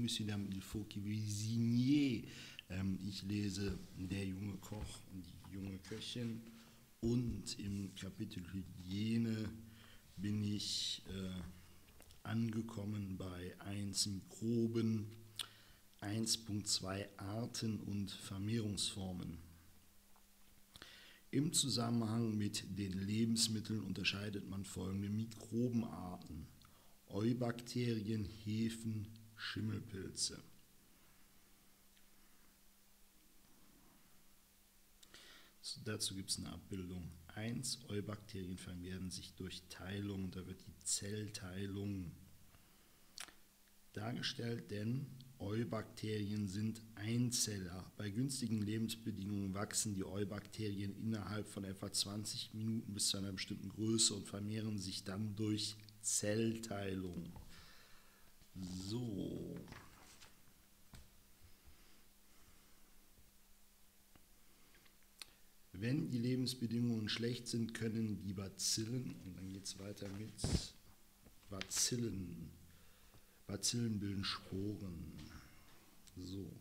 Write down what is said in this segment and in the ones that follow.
Monsieur, Dame, il faut que vous signiez. Ähm, ich lese Der junge Koch und die junge Köchin und im Kapitel Hygiene bin ich äh, angekommen bei 1 Mikroben, 1.2 Arten und Vermehrungsformen. Im Zusammenhang mit den Lebensmitteln unterscheidet man folgende Mikrobenarten. Eubakterien, Hefen, Schimmelpilze. So, dazu gibt es eine Abbildung 1. Eubakterien vermehren sich durch Teilung, da wird die Zellteilung dargestellt, denn Eubakterien sind Einzeller. Bei günstigen Lebensbedingungen wachsen die Eubakterien innerhalb von etwa 20 Minuten bis zu einer bestimmten Größe und vermehren sich dann durch Zellteilung. So. Wenn die Lebensbedingungen schlecht sind, können die Bazillen, und dann geht es weiter mit Bazillen, Bazillen bilden Sporen. So.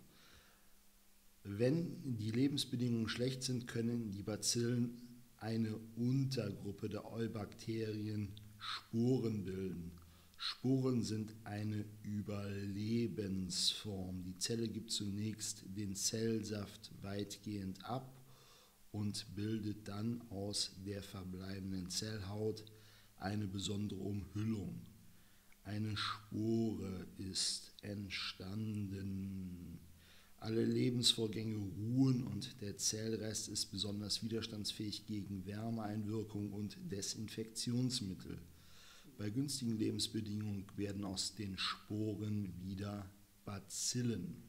Wenn die Lebensbedingungen schlecht sind, können die Bazillen eine Untergruppe der Eubakterien Sporen bilden. Sporen sind eine Überlebensform. Die Zelle gibt zunächst den Zellsaft weitgehend ab und bildet dann aus der verbleibenden Zellhaut eine besondere Umhüllung. Eine Spore ist entstanden. Alle Lebensvorgänge ruhen und der Zellrest ist besonders widerstandsfähig gegen Wärmeeinwirkung und Desinfektionsmittel. Bei günstigen Lebensbedingungen werden aus den Sporen wieder Bazillen.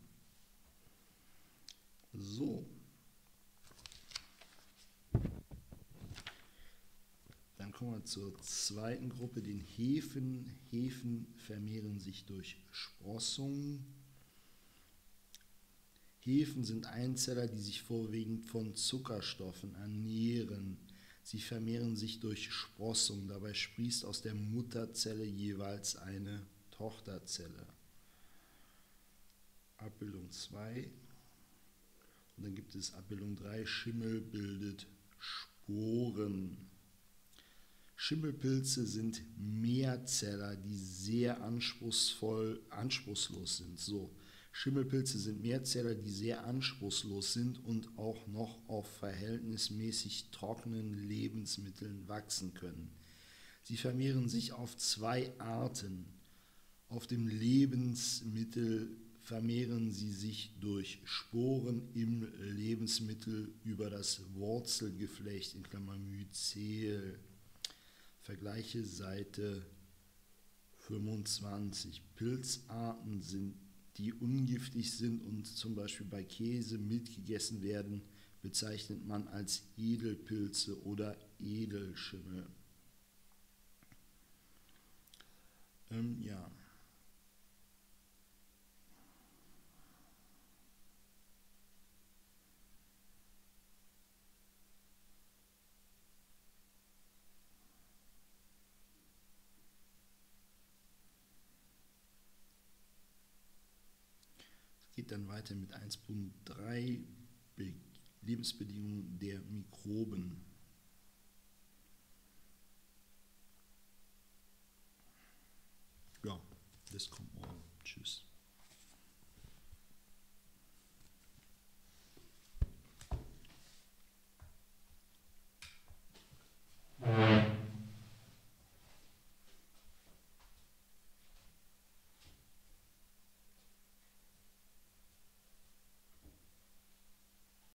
So. Dann kommen wir zur zweiten Gruppe, den Hefen. Hefen vermehren sich durch Sprossung. Hefen sind Einzeller, die sich vorwiegend von Zuckerstoffen ernähren. Sie vermehren sich durch Sprossung. Dabei sprießt aus der Mutterzelle jeweils eine Tochterzelle. Abbildung 2. Und dann gibt es Abbildung 3. Schimmel bildet Sporen. Schimmelpilze sind Mehrzeller, die sehr anspruchsvoll, anspruchslos sind. So, Schimmelpilze sind Mehrzeller, die sehr anspruchslos sind und auch noch auf verhältnismäßig trockenen Lebensmitteln wachsen können. Sie vermehren sich auf zwei Arten. Auf dem Lebensmittel vermehren sie sich durch Sporen im Lebensmittel über das Wurzelgeflecht in Klammern Myzel. Vergleiche Seite 25. Pilzarten sind die ungiftig sind und zum Beispiel bei Käse mitgegessen werden, bezeichnet man als Edelpilze oder Edelschimmel. Ähm, ja. Geht dann weiter mit 1.3 Lebensbedingungen der Mikroben. Ja, das kommt morgen. Tschüss.